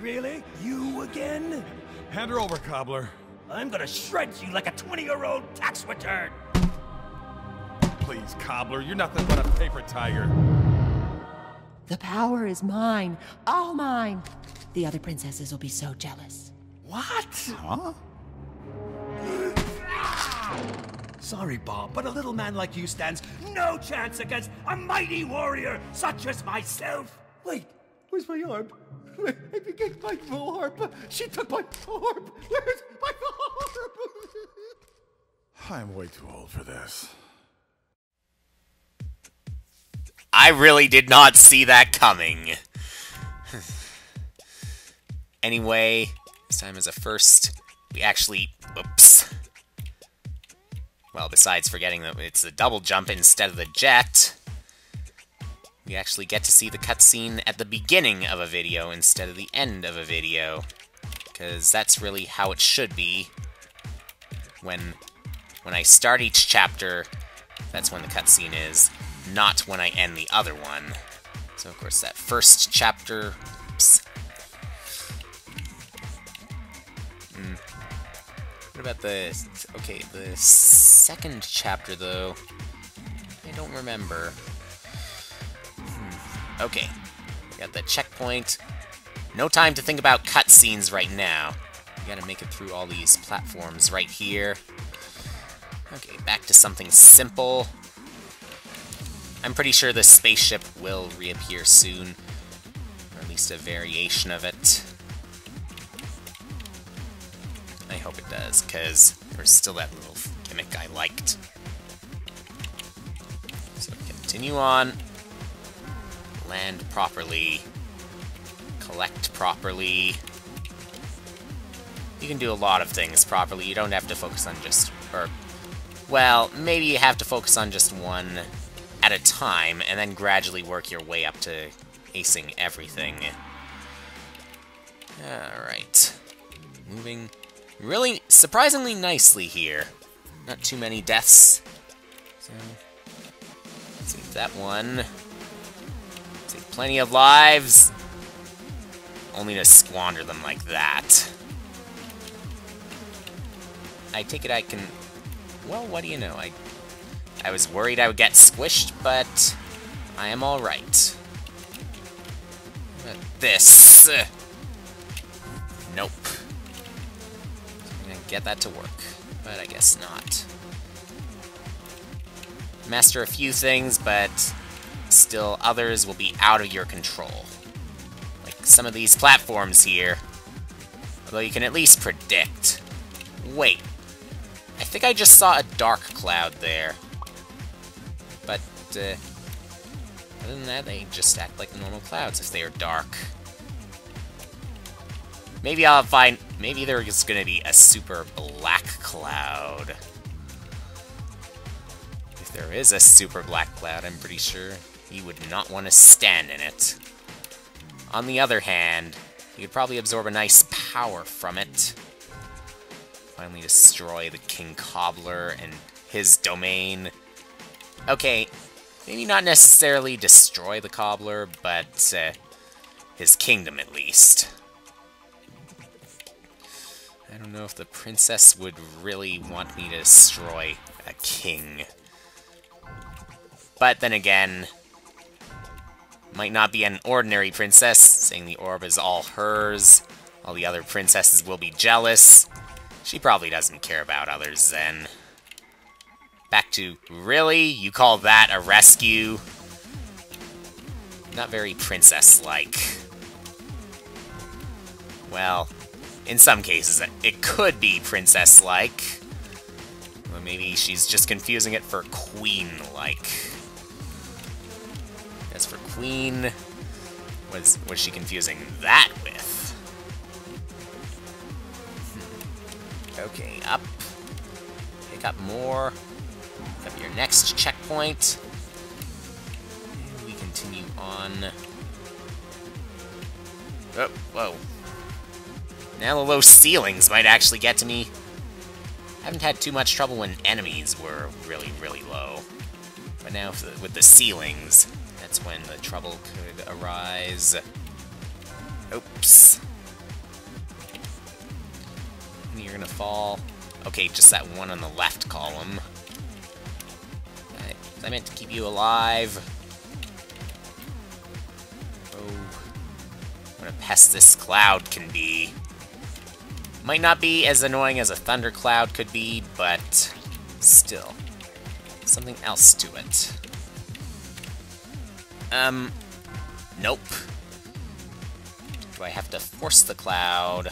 Really? You again? Hand her over, Kobbler. I'm gonna shred you like a 20-year-old tax return! Please, Kobbler, you're nothing but a paper tiger. The power is mine. All mine. The other princesses will be so jealous. What? Huh? Sorry, Bob, but a little man like you stands no chance against a mighty warrior such as myself. Wait, where's my harp? I forget my harp. She took my harp. Where's my harp? I'm way too old for this. I really did not see that coming. anyway, this time as a first, we actually... Oops. Well, besides forgetting that it's a double jump instead of the jet, we actually get to see the cutscene at the beginning of a video instead of the end of a video. Because that's really how it should be. When, when I start each chapter, that's when the cutscene is, not when I end the other one. So, of course, that first chapter... Oops. Mm. What about the... Okay, the second chapter, though... I don't remember. Okay. Got the checkpoint. No time to think about cutscenes right now. Gotta make it through all these platforms right here. Okay, back to something simple. I'm pretty sure the spaceship will reappear soon. Or at least a variation of it. I hope it does, because there's still that little gimmick I liked. So continue on. Land properly. Collect properly. You can do a lot of things properly. You don't have to focus on just... or well, maybe you have to focus on just one at a time, and then gradually work your way up to acing everything. Alright. Moving really surprisingly nicely here. Not too many deaths. So, see that one. Plenty of lives. Only to squander them like that. I take it I can well, what do you know? I I was worried I would get squished, but I am alright. This. Uh, nope. I'm gonna get that to work, but I guess not. Master a few things, but still others will be out of your control. Like some of these platforms here. Although you can at least predict. Wait, I think I just saw a dark cloud there. But, uh, other than that, they just act like normal clouds if they are dark. Maybe I'll find... Maybe there's gonna be a super black cloud. If there is a super black cloud, I'm pretty sure you would not want to stand in it. On the other hand, you could probably absorb a nice power from it. Finally destroy the King Kobbler and his domain. Okay, maybe not necessarily destroy the Kobbler, but uh, his kingdom at least. I don't know if the princess would really want me to destroy a king. But then again, might not be an ordinary princess, saying the orb is all hers. All the other princesses will be jealous. She probably doesn't care about others then. Back to, really? You call that a rescue? Not very princess-like. Well, in some cases, it could be princess-like. But maybe she's just confusing it for queen-like. As for queen, was was she confusing that with? Hmm. Okay, up. Pick up more. Pick up your next checkpoint. And we continue on. Oh, whoa. Now the low ceilings might actually get to me. I haven't had too much trouble when enemies were really, really low. But now with the ceilings, that's when the trouble could arise. Oops. you're gonna fall. Okay, just that one on the left column. I meant to keep you alive. Oh. What a pest this cloud can be. Might not be as annoying as a thundercloud could be, but still. Something else to it. Um, nope. Do I have to force the cloud?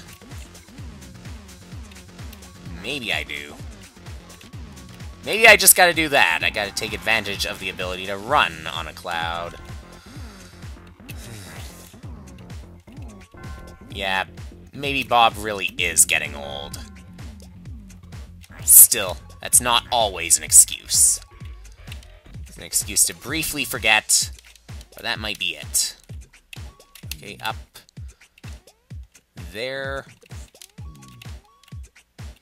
Maybe I do. Maybe I just gotta do that. I gotta take advantage of the ability to run on a cloud. yeah, maybe Bob really is getting old. Still, that's not always an excuse. It's an excuse to briefly forget, that might be it. Okay, up. There.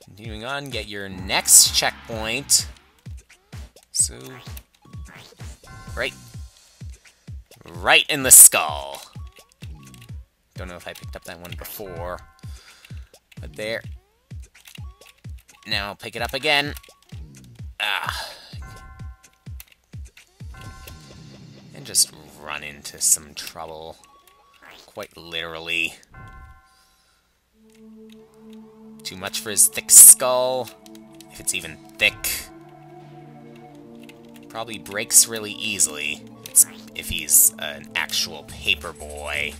Continuing on, get your next checkpoint. So... Right. Right in the skull. Don't know if I picked up that one before. But there. Now pick it up again. Ah. And just run into some trouble. Quite literally. Too much for his thick skull. If it's even thick. Probably breaks really easily. if he's an actual paper boy.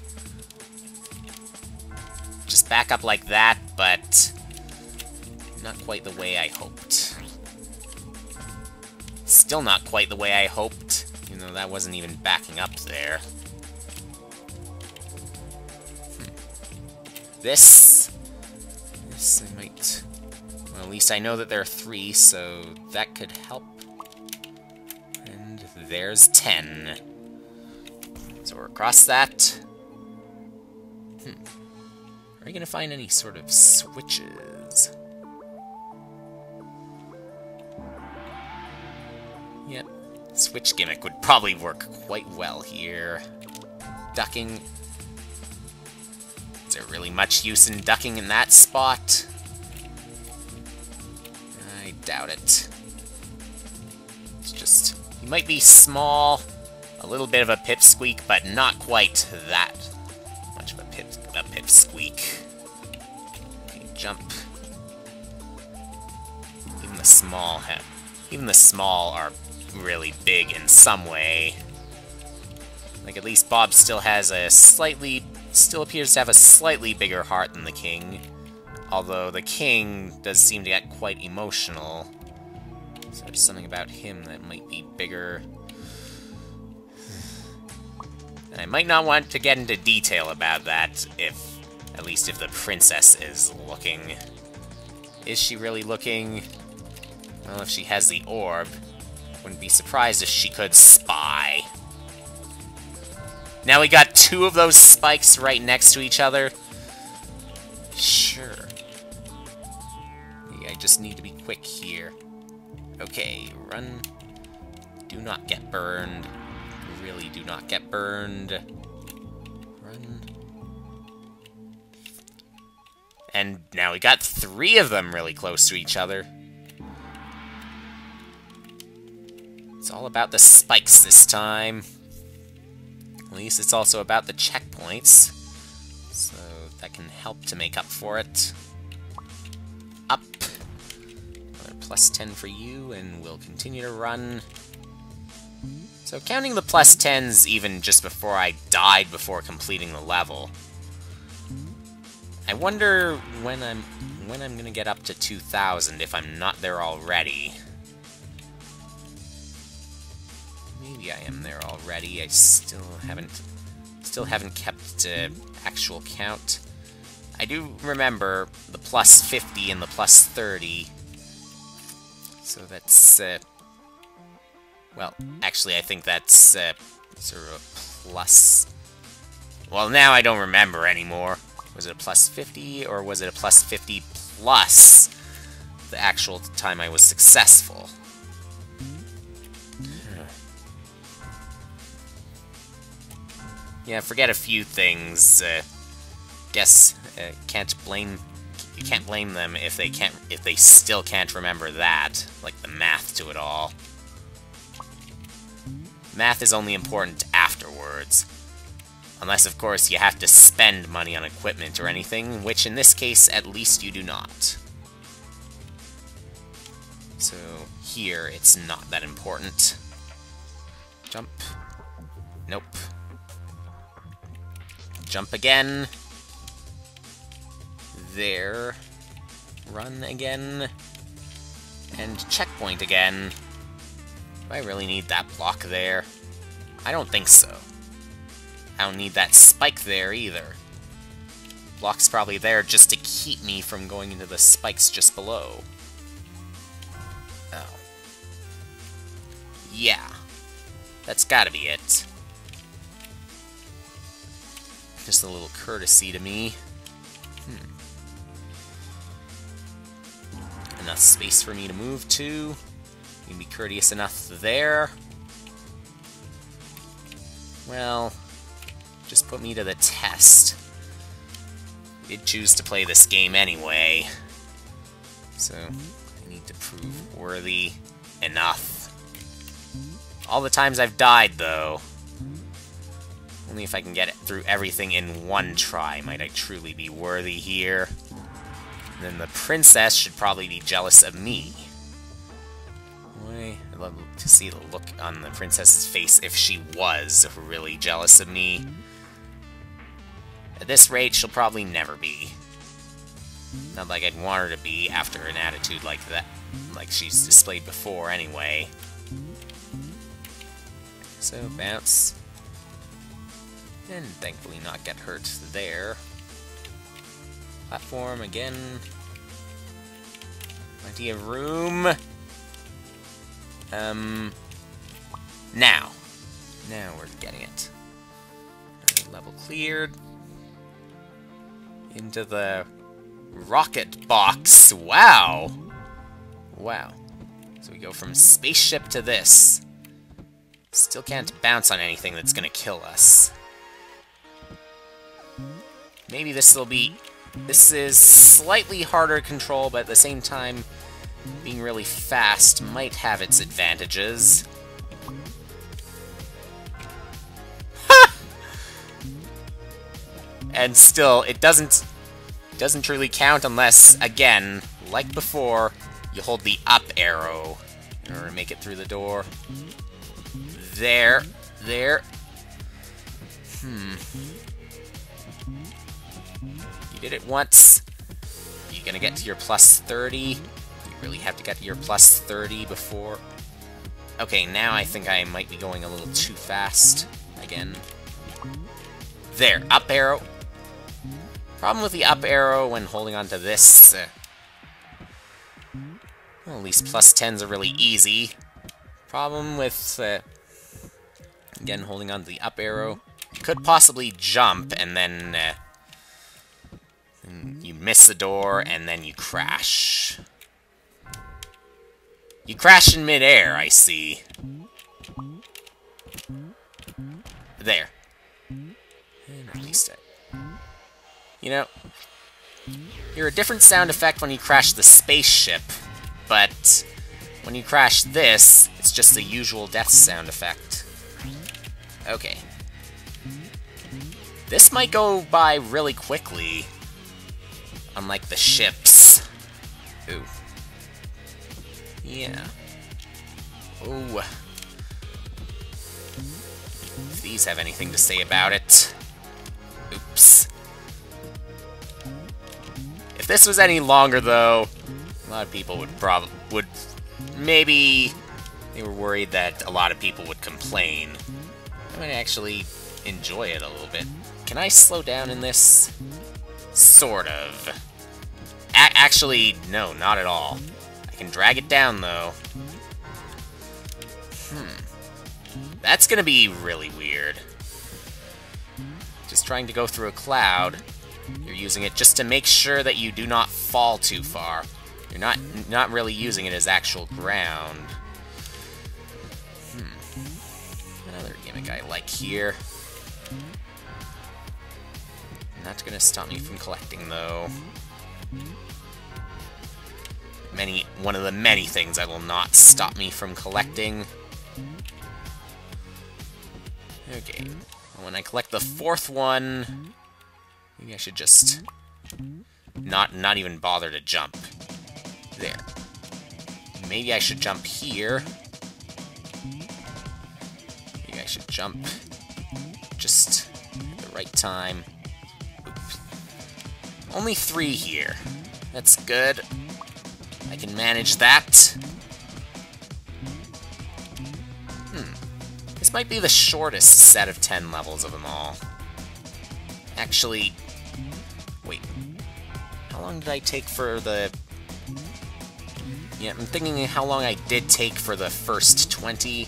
Just back up like that, but not quite the way I hoped. Still not quite the way I hoped, even though that wasn't even backing up there. Hmm. This this I might... Well, at least I know that there are three, so that could help. And there's ten. So we're across that. Hmm. Are you going to find any sort of switches? Yep. Switch gimmick would probably work quite well here. Ducking is there really much use in ducking in that spot? I doubt it. It's just... You might be small, a little bit of a pipsqueak, but not quite that much of a pip, a pipsqueak. Okay, jump. Even the small have... Even the small are really big in some way. Like, at least Bob still has a slightly still appears to have a slightly bigger heart than the king. Although the king does seem to get quite emotional. So there's something about him that might be bigger. And I might not want to get into detail about that if, at least if the princess is looking. Is she really looking? Well, if she has the orb, wouldn't be surprised if she could spy. Now we got two of those spikes right next to each other. Sure. I just need to be quick here. Okay, run. Do not get burned. Really do not get burned. Run. And now we got three of them really close to each other. It's all about the spikes this time. At least it's also about the checkpoints, so that can help to make up for it. Up. Another plus 10 for you, and we'll continue to run. So counting the plus 10s even just before I died before completing the level. I wonder when I'm when I'm gonna get up to 2,000 if I'm not there already. I am there already. I still haven't still haven't kept uh, actual count. I do remember the plus 50 and the plus 30. So that's, uh, well, actually I think that's uh, sort of a plus... Well, now I don't remember anymore. Was it a plus 50, or was it a plus 50 plus the actual time I was successful? Yeah, forget a few things. Uh, guess uh, can't blame you can't blame them if they can't if they still can't remember that, like the math to it all. Math is only important afterwards. Unless, of course, you have to spend money on equipment or anything, which in this case, at least you do not. So, here, it's not that important. Jump. Nope. Jump again. There. Run again. And checkpoint again. Do I really need that block there? I don't think so. I don't need that spike there either. Block's probably there just to keep me from going into the spikes just below. Oh. Yeah. That's gotta be it. Just a little courtesy to me. Hmm. Enough space for me to move to. You can be courteous enough there. Well, just put me to the test. Did choose to play this game anyway. So, I need to prove worthy enough. All the times I've died, though. Only if I can get it through everything in one try might I truly be worthy here. Then the princess should probably be jealous of me. I'd love to see the look on the princess's face if she was really jealous of me. At this rate, she'll probably never be. Not like I'd want her to be after an attitude like that, like she's displayed before anyway. So, bounce. And thankfully not get hurt there. Platform again. Plenty of room. Um, now. Now we're getting it. Level cleared. Into the rocket box. Wow. Wow. So we go from spaceship to this. Still can't bounce on anything that's gonna kill us. Maybe this will be... This is slightly harder control, but at the same time, being really fast might have its advantages. and still, it doesn't doesn't truly count unless, again, like before, you hold the up arrow in order to make it through the door. There. There. Hmm. Did it once. You're gonna get to your plus 30? You really have to get to your plus 30 before... Okay, now I think I might be going a little too fast again. There, up arrow. Problem with the up arrow when holding onto this... Uh, well, at least plus 10s are really easy. Problem with, uh, again, holding on to the up arrow. Could possibly jump, and then, uh, and hmm? you miss the door, hmm? and then you crash. You crash in midair, I see. There. And released it. You know, you're a different sound effect when you crash the spaceship, but when you crash this, it's just the usual death sound effect. Okay. This might go by really quickly, unlike the ships. Ooh. Yeah. Oh. If these have anything to say about it. Oops. If this was any longer, though, a lot of people would probably would maybe they were worried that a lot of people would complain. I might actually enjoy it a little bit. Can I slow down in this? Sort of. A actually, no, not at all. I can drag it down, though. Hmm. That's gonna be really weird. Just trying to go through a cloud. You're using it just to make sure that you do not fall too far. You're not not really using it as actual ground. Hmm. Another gimmick I like here. Not gonna stop me from collecting, though. many one of the many things that will not stop me from collecting. Okay. When I collect the fourth one, maybe I should just not not even bother to jump. There. Maybe I should jump here. Maybe I should jump just at the right time. Only three here. That's good. I can manage that. Hmm. This might be the shortest set of 10 levels of them all. Actually, wait. How long did I take for the... Yeah, I'm thinking how long I did take for the first 20.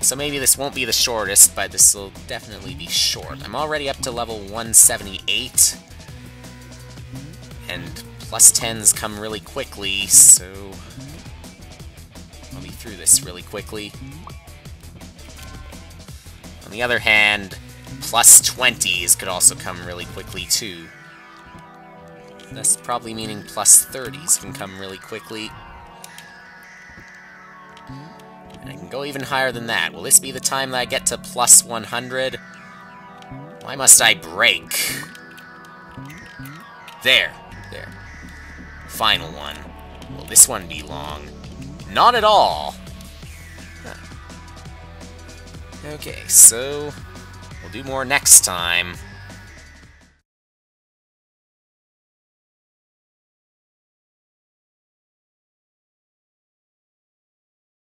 So maybe this won't be the shortest, but this will definitely be short. I'm already up to level 178 and plus 10s come really quickly, so I'll be through this really quickly. On the other hand, plus 20s could also come really quickly too. That's probably meaning plus 30s can come really quickly. And I can go even higher than that. Will this be the time that I get to plus 100? Why must I break? There. Final one. Will this one be long? Not at all! Huh. Okay, so... We'll do more next time.